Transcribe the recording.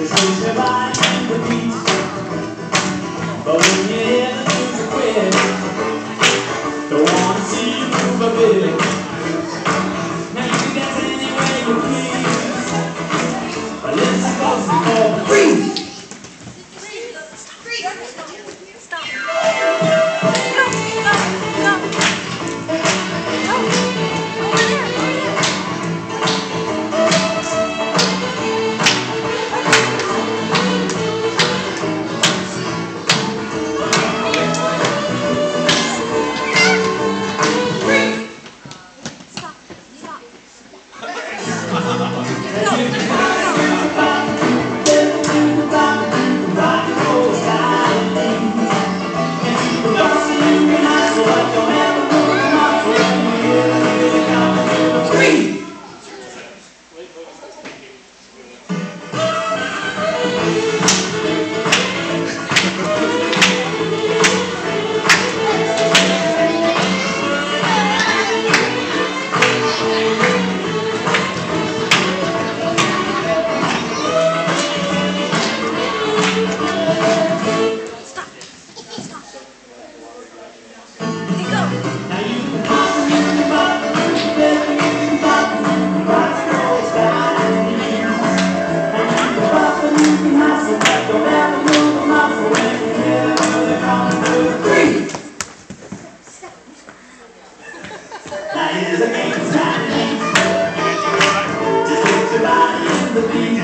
They switch their body and the beat. But when you hear the music quit, they wanna see you move a bit. Now you can dance any way you please. But listen closely for the freeze. Stop. is it game time? Just get your body in the beat.